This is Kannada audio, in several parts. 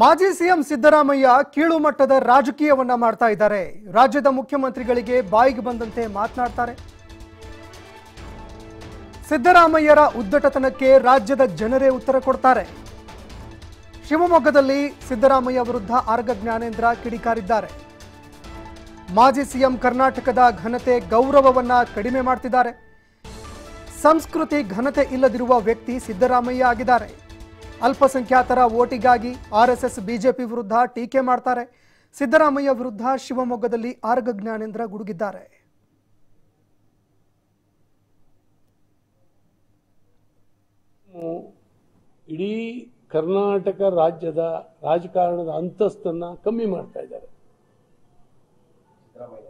ಮಾಜಿ ಸಿಎಂ ಸಿದ್ದರಾಮಯ್ಯ ಕೀಳು ಮಟ್ಟದ ರಾಜಕೀಯವನ್ನ ಮಾಡ್ತಾ ಇದ್ದಾರೆ. ರಾಜ್ಯದ ಮುಖ್ಯಮಂತ್ರಿಗಳಿಗೆ ಬಾಯಿಗೆ ಬಂದಂತೆ ಮಾತನಾಡ್ತಾರೆ. ಸಿದ್ದರಾಮಯ್ಯರ ಉದ್ದಟತನಕ್ಕೆ ರಾಜ್ಯದ ಜನರೇ ಉತ್ತರ ಕೊಡ್ತಾರೆ. ಶಿವಮೊಗ್ಗದಲ್ಲಿ ಸಿದ್ದರಾಮಯ್ಯ ವಿರುದ್ಧ ಆರ್ಗ ಜ್ಞಾನೇಂದ್ರ ಕಿಡಿಕಾರಿದ್ದಾರೆ. ಮಾಜಿ ಸಿಎಂ ಕರ್ನಾಟಕದ ಘನತೆ ಗೌರವವನ್ನ ಕಡಿಮೆ ಮಾಡ್ತಿದ್ದಾರೆ. ಸಂಸ್ಕೃತಿ ಘನತೆ ಇಲ್ಲದಿರುವ ವ್ಯಕ್ತಿ ಸಿದ್ದರಾಮಯ್ಯ ಆಗಿದ್ದಾರೆ. ಅಲ್ಪಸಂಖ್ಯಾತರ ಓಟಿಗಾಗಿ ಆರ್ಎಸ್ಎಸ್ ಬಿಜೆಪಿ ವಿರುದ್ಧ ಟೀಕೆ ಮಾಡ್ತಾರೆ. ಸಿದ್ದರಾಮಯ್ಯ ವಿರುದ್ಧ ಶಿವಮೊಗ್ಗದಲ್ಲಿ ಆರ್ಗ ಜ್ಞಾನೇಂದ್ರ ಗುಡುಗಿದ್ದಾರೆ. ಇಡೀ ಕರ್ನಾಟಕ ರಾಜ್ಯದ ರಾಜಕಾರಣದ ಅಂತಸ್ತನ್ನ ಕಮ್ಮಿ ಮಾಡ್ತಾ ಇದ್ದಾರೆ.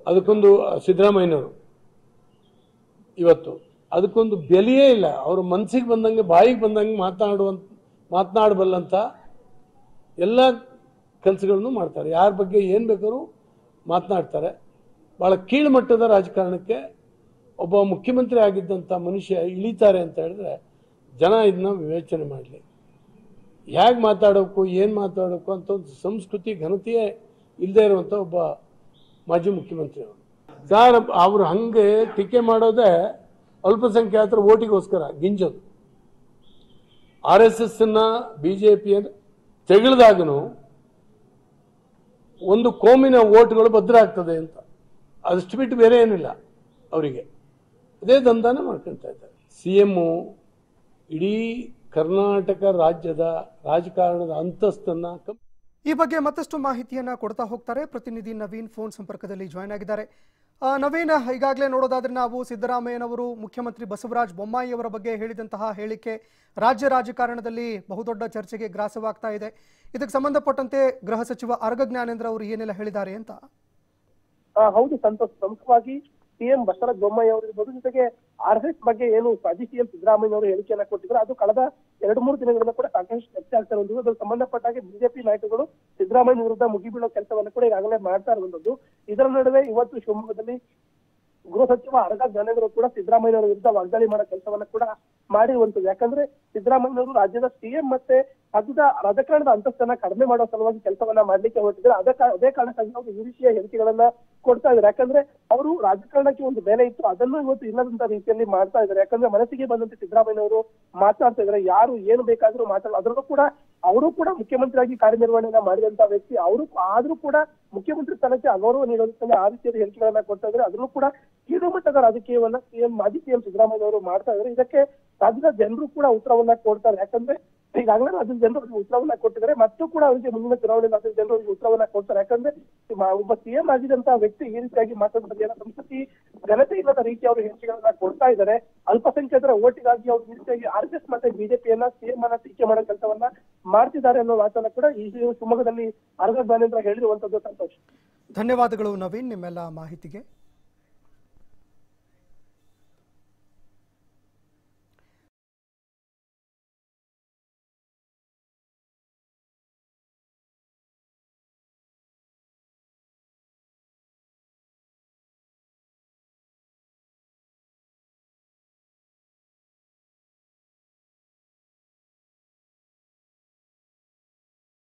ಅದಕ್ಕೊಂದು ಸಿದ್ದರಾಮಯ್ಯನವರು ಇವತ್ತು. ಅದಕ್ಕೊಂದು ಬೆಲೆಯೇ ಇಲ್ಲ. ಅವರು ಮನಸ್ಸಿಗೆ ಬಂದಂಗೆ, ಬಾಯಿಗೆ ಬಂದಂಗೆ ಮಾತನಾಡುವಂತ ಮಾತನಾಡಬಲ್ಲಂತ ಎಲ್ಲ ಕೆಲಸಗಳನ್ನು ಮಾಡ್ತಾರೆ. ಯಾರ ಬಗ್ಗೆ ಏನು ಬೇಕಾದ್ರೂ ಮಾತನಾಡ್ತಾರೆ. ಭಾಳ ಕೀಳುಮಟ್ಟದ ರಾಜಕಾರಣಕ್ಕೆ ಒಬ್ಬ ಮುಖ್ಯಮಂತ್ರಿ ಆಗಿದ್ದಂಥ ಮನುಷ್ಯ ಇಳಿತಾರೆ ಅಂತ ಹೇಳಿದ್ರೆ ಜನ ಇದನ್ನ ವಿವೇಚನೆ ಮಾಡಲಿ. ಹೇಗೆ ಮಾತಾಡೋಕು, ಏನು ಮಾತಾಡೋಕು ಅಂತ ಒಂದು ಸಂಸ್ಕೃತಿ ಘನತೆಯೇ ಇಲ್ಲದೆ ಇರುವಂಥ ಒಬ್ಬ ಮಾಜಿ ಮುಖ್ಯಮಂತ್ರಿ ಅವರು. ಸರ್, ಅವರು ಹಂಗೆ ಟೀಕೆ ಮಾಡೋದೇ ಅಲ್ಪಸಂಖ್ಯಾತರ ಓಟಿಗೋಸ್ಕರ, ಗಿಂಜೋದು. ಆರ್ ಎಸ್ ಎಸ್ನ ಬಿಜೆಪಿಯ ತೆಗೆಳ್ದಾಗನು ಒಂದು ಕೋಮಿನ ಓಟ್ಗಳು ಭದ್ರ ಆಗ್ತದೆ ಅಂತ. ಅದಷ್ಟು ಬಿಟ್ಟು ಬೇರೆ ಏನಿಲ್ಲ ಅವರಿಗೆ. ಅದೇ ದಂಧನ ಮಾಡ್ಕೊಳ್ತಾ ಇದ್ದಾರೆ. ಸಿ ಎಮ್ಮು ಇಡೀ ಕರ್ನಾಟಕ ರಾಜ್ಯದ ರಾಜಕಾರಣದ ಅಂತಸ್ತನ್ನ ಈ ಬಗ್ಗೆ ಮತ್ತಷ್ಟು ಮಾಹಿತಿಯನ್ನ ಕೊಡ್ತಾ ಹೋಗ್ತಾರೆ. ಪ್ರತಿನಿಧಿ ನವೀನ್ ಫೋನ್ ಸಂಪರ್ಕದಲ್ಲಿ ಜಾಯ್ನ್ ಆಗಿದ್ದಾರೆ. ನವೀನ್, ಈಗಾಗಲೇ ನೋಡೋದಾದ್ರೆ ನಾವು ಸಿದ್ದರಾಮಯ್ಯನವರು, ಮುಖ್ಯಮಂತ್ರಿ ಬಸವರಾಜ ಬೊಮ್ಮಾಯಿ ಅವರ ಬಗ್ಗೆ ಹೇಳಿದಂತಹ ಹೇಳಿಕೆ ರಾಜ್ಯ ರಾಜಕಾರಣದಲ್ಲಿ ಬಹುದೊಡ್ಡ ಚರ್ಚೆಗೆ ಗ್ರಾಸವಾಗ್ತಾ ಇದೆ. ಇದಕ್ಕೆ ಸಂಬಂಧಪಟ್ಟಂತೆ ಗೃಹ ಸಚಿವ ಅರ್ಗ ಜ್ಞಾನೇಂದ್ರ ಅವರು ಏನೆಲ್ಲ ಹೇಳಿದ್ದಾರೆ ಅಂತ? ಹೌದು, ಸಂತೋಷ್, ಪ್ರಮುಖವಾಗಿ ಸಿಎಂ ಬಸವರಾಜ ಬೊಮ್ಮಾಯಿ ಅವರು ಇರ್ಬೋದು, ಜೊತೆಗೆ ಆರ್ ಎಸ್ ಬಗ್ಗೆ ಏನು ಮಾಜಿ ಸಿಎಂ ಸಿದ್ದರಾಮಯ್ಯ ಅವರು ಹೇಳಿಕೆಯನ್ನ ಕೊಟ್ಟಿದ್ರು ಅದು ಕಳೆದ ಎರಡು ಮೂರು ದಿನಗಳಿಂದ ಕೂಡ ಸಾಕಷ್ಟು ಚರ್ಚೆ ಆಗ್ತಾ ಇರುವಂತದ್ದು ಅದಕ್ಕೆ ಸಂಬಂಧಪಟ್ಟ ಹಾಗೆ ಬಿಜೆಪಿ ನಾಯಕರು ಸಿದ್ದರಾಮಯ್ಯ ವಿರುದ್ಧ ಮುಗಿಬೀಳೋ ಕೆಲಸವನ್ನು ಕೂಡ ಈಗಾಗಲೇ ಮಾಡ್ತಾ ಇರುವಂತದ್ದು ಇದರ ನಡುವೆ ಇವತ್ತು ಶಿವಮೊಗ್ಗದಲ್ಲಿ ಗೃಹ ಸಚಿವ ಅರಗ ಜ್ಞಾನೇಂದ್ರ ಕೂಡ ಸಿದ್ದರಾಮಯ್ಯನವರ ವಿರುದ್ಧ ವಾಗ್ದಾಳಿ ಮಾಡೋ ಕೆಲಸವನ್ನ ಕೂಡ ಮಾಡಿರುವಂತದ್ದು ಯಾಕಂದ್ರೆ ಸಿದ್ದರಾಮಯ್ಯನವರು ರಾಜ್ಯದ ಸಿಎಂ ಮತ್ತೆ ರಾಜ್ಯದ ರಾಜಕಾರಣದ ಅಂತಸ್ತನ್ನ ಕಡಿಮೆ ಮಾಡೋ ಸಲುವಾಗಿ ಕೆಲಸವನ್ನ ಮಾಡ್ಲಿಕ್ಕೆ ಹೊರಟಿದ್ರೆ. ಅದೇ ಅದೇ ಕಾರಣಕ್ಕಾಗಿ ಅವರು ಈ ರೀತಿಯ ಹೇಳಿಕೆಗಳನ್ನ ಕೊಡ್ತಾ ಇದ್ದಾರೆ. ಯಾಕಂದ್ರೆ ಅವರು ರಾಜಕಾರಣಕ್ಕೆ ಒಂದು ಬೆಲೆ ಇತ್ತು. ಅದನ್ನು ಇವತ್ತು ಇಲ್ಲದಂತ ರೀತಿಯಲ್ಲಿ ಮಾಡ್ತಾ ಇದ್ದಾರೆ. ಯಾಕಂದ್ರೆ ಮನಸ್ಸಿಗೆ ಬಂದಂತೆ ಸಿದ್ದರಾಮಯ್ಯನವರು ಮಾತಾಡ್ತಾ ಇದ್ದಾರೆ. ಯಾರು ಏನು ಬೇಕಾದ್ರೂ ಮಾತಾಡ ಅದರಲ್ಲೂ ಕೂಡ ಅವರು ಕೂಡ ಮುಖ್ಯಮಂತ್ರಿಯಾಗಿ ಕಾರ್ಯನಿರ್ವಹಣೆಯನ್ನ ಮಾಡಿದಂತ ವ್ಯಕ್ತಿ. ಅವರು ಆದ್ರೂ ಕೂಡ ಮುಖ್ಯಮಂತ್ರಿ ಸ್ಥಾನಕ್ಕೆ ಅಗೌರವ ನೀಡೋದಕ್ಕೆ ಆ ರೀತಿಯ ಹೇಳಿಕೆಗಳನ್ನ ಕೊಡ್ತಾ ಇದ್ದಾರೆ. ಅದರಲ್ಲೂ ಕೂಡ ಕೀಳು ಮಟ್ಟದ ರಾಜಕೀಯವನ್ನ ಸಿಎಂ ಮಾಜಿ ಸಿಎಂ ಸಿದ್ದರಾಮಯ್ಯ ಅವರು ಮಾಡ್ತಾ ಇದ್ದಾರೆ. ಇದಕ್ಕೆ ರಾಜ್ಯದ ಜನರು ಕೂಡ ಉತ್ತರವನ್ನ ಕೊಡ್ತಾರೆ. ಯಾಕಂದ್ರೆ ಈಗಾಗಲೇ ಅದ್ರ ಜನರು ಅವರಿಗೆ ಉತ್ತರವನ್ನ ಕೊಟ್ಟಿದ್ದಾರೆ. ಮತ್ತು ಕೂಡ ಅವರಿಗೆ ಮುಂದಿನ ಚುನಾವಣೆಯಲ್ಲಿ ಅದ್ರ ಜನರು ಅವರಿಗೆ ಉತ್ತರವನ್ನ ಕೊಡ್ತಾರೆ. ಯಾಕಂದ್ರೆ ಒಬ್ಬ ಸಿಎಂ ಆಗಿದಂತಹ ವ್ಯಕ್ತಿ ಈ ರೀತಿಯಾಗಿ ಮಾತಾಡೋದ್ರ ಸಂಸ್ಕೃತಿ ಘನತೆ ಇಲ್ಲದ ರೀತಿ ಅವರು ಹೇಳಿಕೆಗಳನ್ನ ಕೊಡ್ತಾ ಇದ್ದಾರೆ. ಅಲ್ಪಸಂಖ್ಯಾತರ ಓಟಿಗಾಗಿ ಅವರು ಈ ರೀತಿಯಾಗಿ ಆರ್ ಎಸ್ ಮತ್ತೆ ಬಿಜೆಪಿಯನ್ನ ಸಿಎಂ ಅನ್ನ ಟೀಕೆ ಮಾಡೋ ಕೆಲಸವನ್ನ ಮಾಡ್ತಿದ್ದಾರೆ ಅನ್ನೋ ವಾತಾವರಣ ಕೂಡ ಈ ಶಿವಮೊಗ್ಗದಲ್ಲಿ ಅರ್ಗ ಜ್ಞಾನೇಂದ್ರ ಹೇಳಿರುವಂತದ್ದು ಸಂತೋಷ. ಧನ್ಯವಾದಗಳು ನವೀನ್, ನಿಮ್ಮೆಲ್ಲ ಮಾಹಿತಿಗೆ.